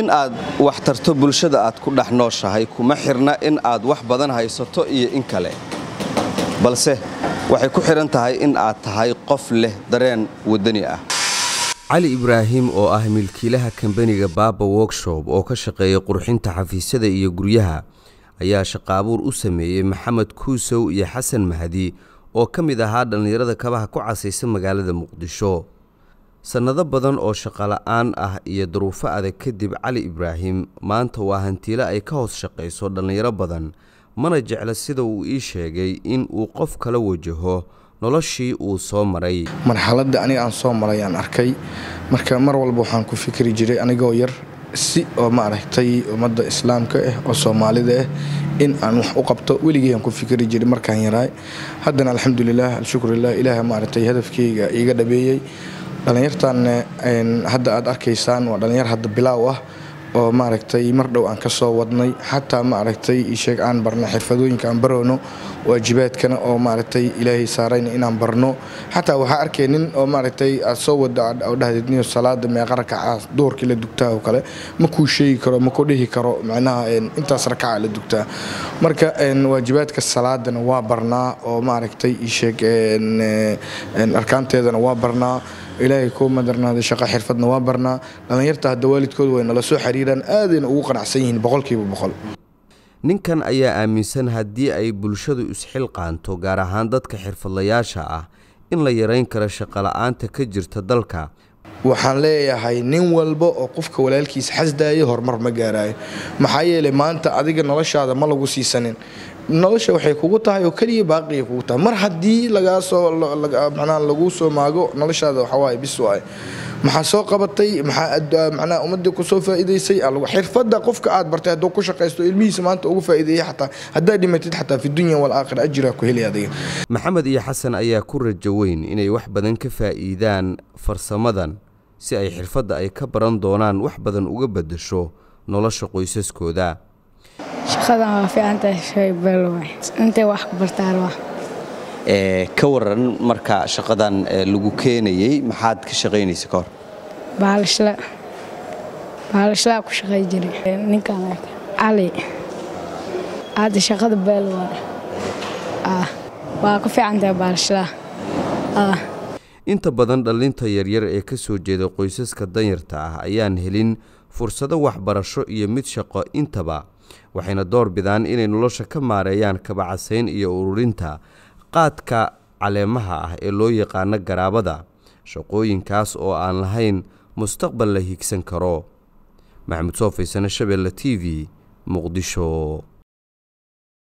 in aad wax tarto bulshada aad ku dhex nooshahay kuma xirna in aad wax badan haysato iyo in kale. Balse waxay ku xidhan tahay in aad tahay qof leh dareen waddani ah. Cali ibraahim oo ah milkiilaha kambaniga baaba workshop oo ka shaqeeya qurxinta xafiisyada iyo guryaha ayaa shaqaabuur u sameeyey maxamed kuusow iyo xasan mahdi oo ka mid ahaa dhallinyarada kabaha ku casaysa magaalada muqdisho sannado badan oo shaqola'aan ah iyo duruufo adag kadib cali ibraahim maanta waa hantiile ay ka hoos shaqayso dhallinyaro badan mana jecla sida uu ii sheegay in uu qof kala wajaho noloshii uu soo maray. Marxaladda aniga aan soo maray aan arkay marka mar walba waxaan ku fikri jiray anigoo yar si oo maaragtay ummadda islaamka ah oo soomaalida ah in aan wax u qabto. Weligay aan ku fikri jiray markaan yaraay haddana alxamdulilah alshukrulilah ilaaha maaragtay hadafkeyga iiga dhabeeyey dhallinyartan hadda aad arkaysaan waa dhallinyar hadda bilaaw ah oo maaragtay mar dhow aan ka soo wadnay. Xataa maaragtay isheeg aan barno xirfadooyinka aan baroono waajibaadkana oo maaragtay ilaahay saarayna inaan barno. Xataa waxaa arkay nin oo maaragtay aad soo wada oo niyo salaada meeqa rakaca duhurkii la dugtaa oo kale ma kuu sheegi karo ma ku dhihi karo macnaha intaas rakaca la dugtaa. Marka waajibaadka salaadana waa barnaa oo maaragtay isheeg arkaanteedana waa barnaa ilaahay kuu madarnaaday shaqo xirfadna waa barnaa. Dhallinyarta hadda waalidkooda way nala soo xiriiraan aadayna ugu qanacsan yihiin boqolkiiba boqol. Ninkan ayaa aaminsan haddii ay bulshadu isxilqaanto gaar ahaan dadka xirfadlayaasha ah in la yarayn karo shaqola'aanta ka jirta dalka. Waxaan leeyahay nin walba oo qofka walaalkiisa xasdaaya horumar ma gaaraayo maxaa yeelay maanta adiga noloshaada ma lagu siisanin nolosha waxay kugu tahay oo keliya baaqiya kugu tahay. Mar haddii lagaasoo manaa laguu soo maago noloshaada waxawaaye bis waaye. Maxaa soo qabatay? Maxaa macnaha ummadii ku soo faa'iidaysay? Xirfadda qofka aad bartay hadduu ku shaqaysto ilmihiisa maanta ugu faa'iideeyay xataa haddaad dhimatid xataa fi dunya walaakhira ajiraa ku heli adiga. Maxamed iyo xasan ayaa ku rajo weyn inay wax badan ka faa'iidaan farsamadan si ay xirfadda ay ka baran doonaan wax badan uga beddesho nolosha qoysaskooda shaqadan waa fiicantahay shay beelwaay intay wax ku bartaan waa ka waran marka shaqadan lagu keenayey maxaad ka shaqaynaysa ka hor? Baalashla baalashlaa ku shaqay jiray ninkan cali hadda shaqada beel waay waa ku fiicantahay baalashlaa inta badan dhallinta yaryar ee ka soo jeeda qoysaska danyarta ah ayaan helin fursado waxbarasho iyo mid shaqo intaba waxayna door bidaan inay nolosha ka maareeyaan kabacasayn iyo ururinta qaadka caleemaha ah ee loo yaqaano garaabada shaqooyinkaas oo aan lahayn mustaqbal la hiigsan karo. Maxamed soo faysane shabeelle t v muqdisho